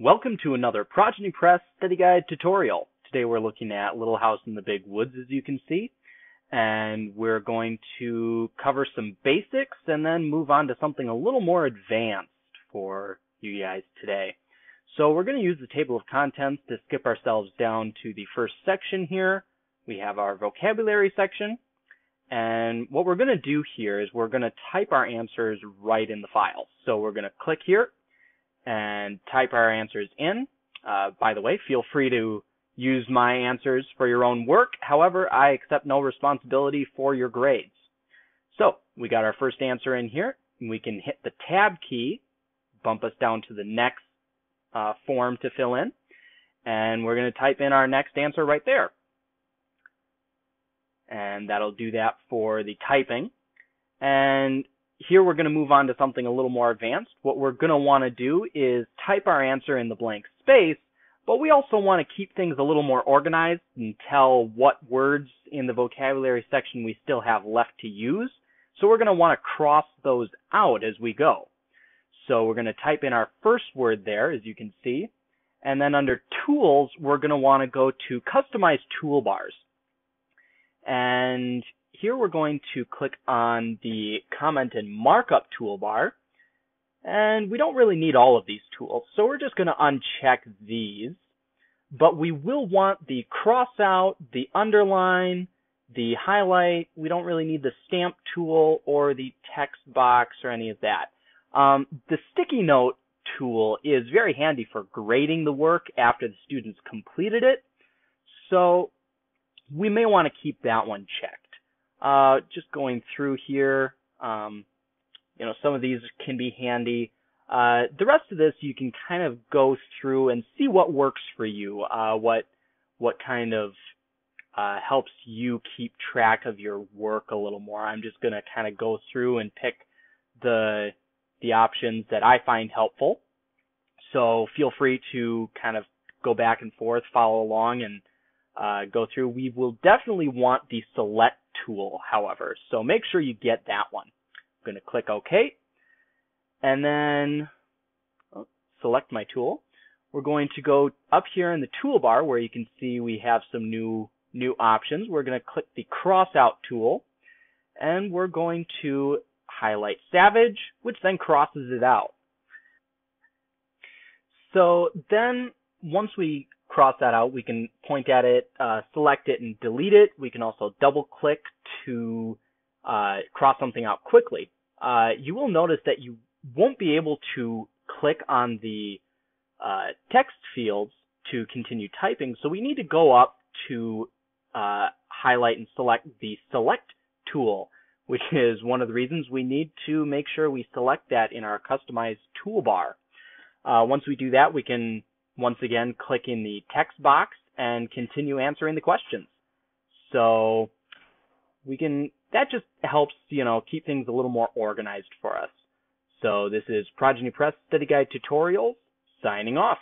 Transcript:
Welcome to another Progeny Press Study Guide tutorial. Today we're looking at Little House in the Big Woods as you can see and we're going to cover some basics and then move on to something a little more advanced for you guys today. So we're going to use the table of contents to skip ourselves down to the first section here. We have our vocabulary section and what we're going to do here is we're going to type our answers right in the file. So we're going to click here and type our answers in. Uh, by the way, feel free to use my answers for your own work. However, I accept no responsibility for your grades. So we got our first answer in here. We can hit the tab key, bump us down to the next uh, form to fill in. And we're going to type in our next answer right there and that'll do that for the typing. And here we're going to move on to something a little more advanced. What we're going to want to do is type our answer in the blank space, but we also want to keep things a little more organized and tell what words in the vocabulary section we still have left to use. So we're going to want to cross those out as we go. So we're going to type in our first word there, as you can see. And then under tools, we're going to want to go to customize toolbars. And here we're going to click on the comment and markup toolbar. And we don't really need all of these tools, so we're just going to uncheck these. But we will want the cross out, the underline, the highlight. We don't really need the stamp tool or the text box or any of that. Um, the sticky note tool is very handy for grading the work after the students completed it. So we may want to keep that one checked. Uh, just going through here, um, you know, some of these can be handy. Uh, the rest of this you can kind of go through and see what works for you, uh, what what kind of uh, helps you keep track of your work a little more. I'm just gonna kind of go through and pick the the options that I find helpful. So feel free to kind of go back and forth, follow along, and uh, go through. We will definitely want the select tool, however, so make sure you get that one. I'm going to click OK, and then oh, select my tool. We're going to go up here in the toolbar where you can see we have some new new options. We're going to click the cross-out tool, and we're going to highlight Savage, which then crosses it out. So then once we cross that out, we can point at it, uh, select it, and delete it. We can also double click to uh, cross something out quickly. Uh, you will notice that you won't be able to click on the uh, text fields to continue typing, so we need to go up to uh, highlight and select the select tool, which is one of the reasons we need to make sure we select that in our customized toolbar. Uh, once we do that, we can once again, click in the text box and continue answering the questions. So we can, that just helps, you know, keep things a little more organized for us. So this is Progeny Press Study Guide Tutorials, signing off.